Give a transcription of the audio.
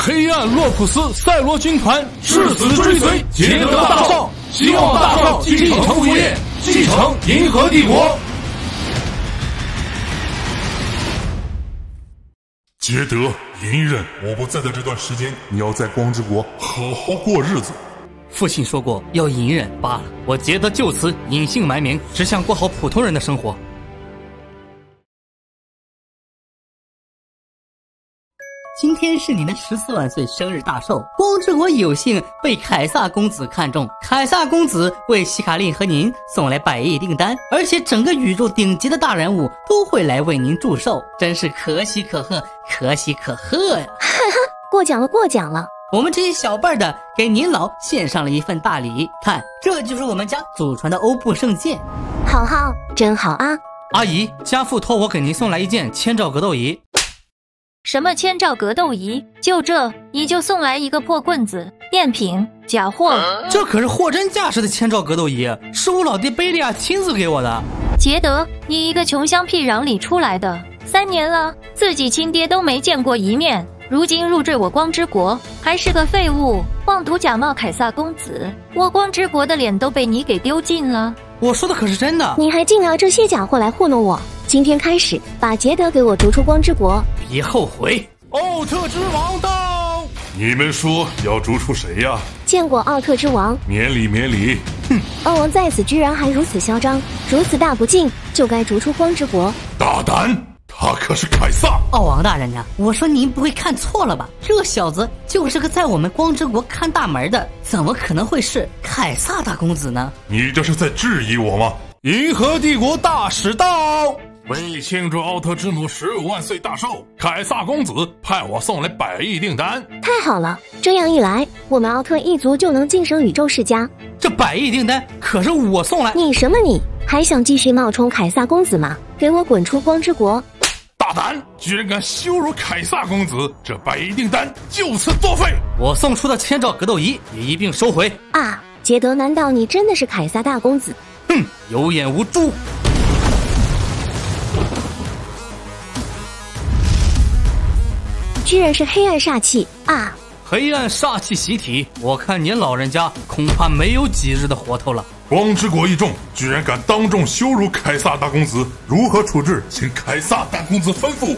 黑暗洛普斯赛罗军团誓死追随捷德大少，希望大少继承父业，继承银河帝国。捷德，隐忍，我不在的这段时间，你要在光之国好好过日子。父亲说过要隐忍罢了，我捷德就此隐姓埋名，只想过好普通人的生活。今天是您的十四万岁生日大寿，光之国有幸被凯撒公子看中，凯撒公子为希卡利和您送来百亿订单，而且整个宇宙顶级的大人物都会来为您祝寿，真是可喜可贺，可喜可贺呀！哈哈，过奖了，过奖了。我们这些小辈的给您老献上了一份大礼，看，这就是我们家祖传的欧布圣剑，好好，真好啊！阿姨，家父托我给您送来一件千兆格斗仪。什么千兆格斗仪？就这，你就送来一个破棍子，赝品，假货！这可是货真价实的千兆格斗仪，是我老爹贝利亚亲自给我的。杰德，你一个穷乡僻壤里出来的，三年了，自己亲爹都没见过一面，如今入赘我光之国，还是个废物，妄图假冒凯撒公子，我光之国的脸都被你给丢尽了。我说的可是真的，你还净拿这些假货来糊弄我！今天开始，把杰德给我逐出光之国，别后悔！奥特之王到！你们说要逐出谁呀？见过奥特之王，免礼免礼！哼，奥王在此居然还如此嚣张，如此大不敬，就该逐出光之国！大胆！他可是凯撒！奥王大人呀，我说您不会看错了吧？这小子就是个在我们光之国看大门的，怎么可能会是凯撒大公子呢？你这是在质疑我吗？银河帝国大使到！为庆祝奥特之母十五万岁大寿，凯撒公子派我送来百亿订单。太好了，这样一来，我们奥特一族就能晋升宇宙世家。这百亿订单可是我送来。你什么你？还想继续冒充凯撒公子吗？给我滚出光之国！大胆，居然敢羞辱凯撒公子！这百亿订单就此作废。我送出的千兆格斗仪也一并收回。啊，杰德，难道你真的是凯撒大公子？哼，有眼无珠。居然是黑暗煞气啊！黑暗煞气袭体，我看您老人家恐怕没有几日的活头了。光之国一众居然敢当众羞辱凯撒大公子，如何处置？请凯撒大公子吩咐。